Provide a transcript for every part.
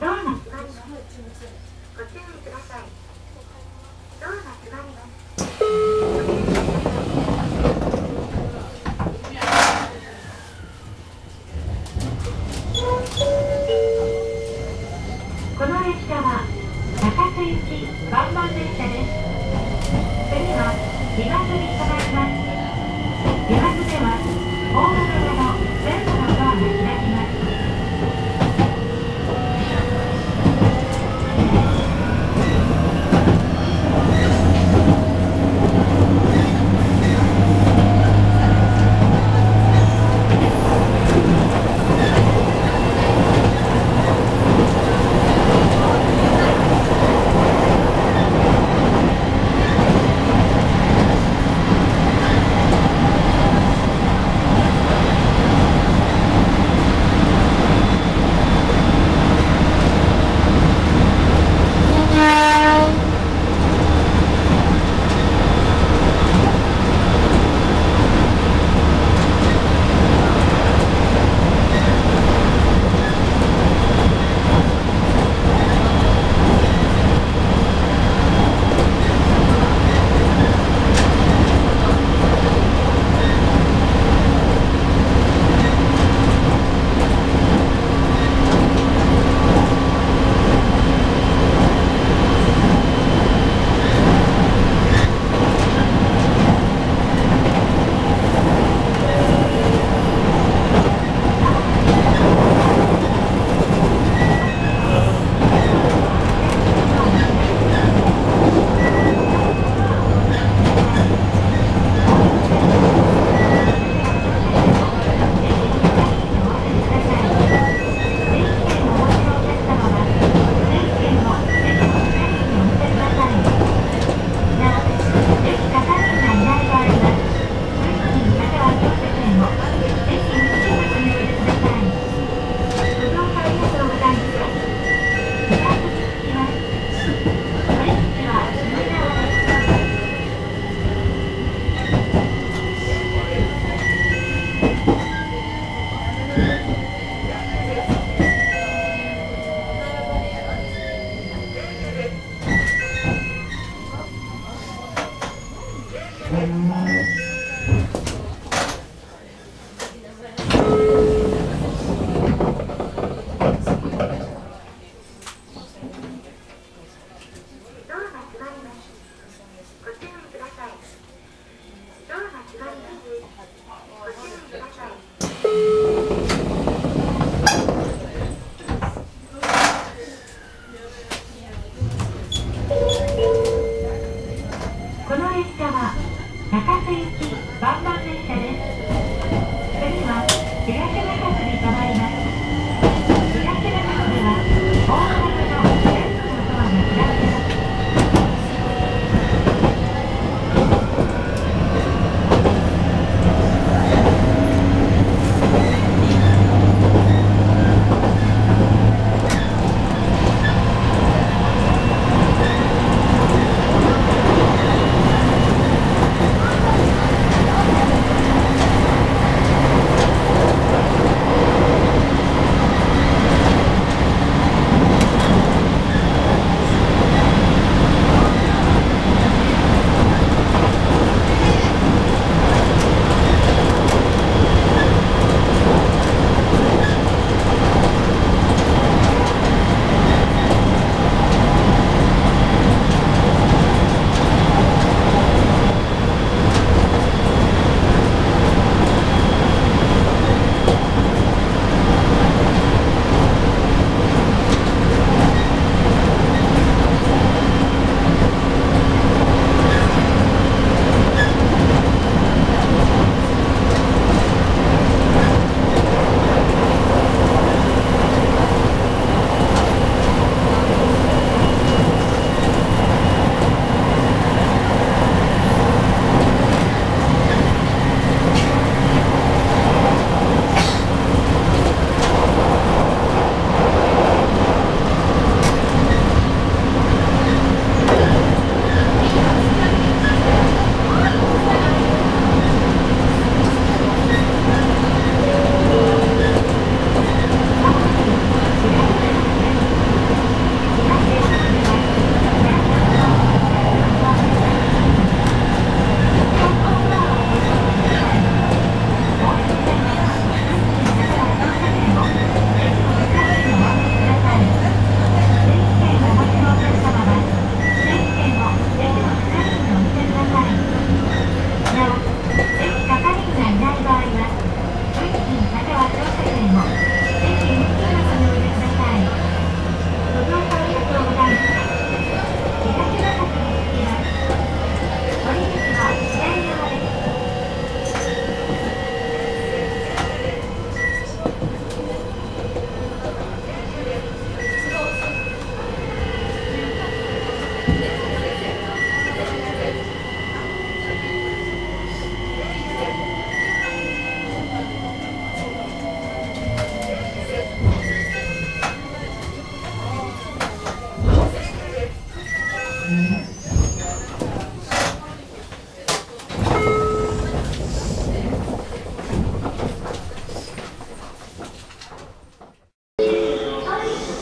ドアが閉まります。ご注意ください。ドアが閉まります。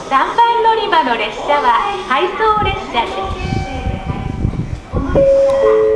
3番乗り場の列車は配送列車です。